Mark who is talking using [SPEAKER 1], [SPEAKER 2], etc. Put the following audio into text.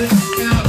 [SPEAKER 1] Yeah.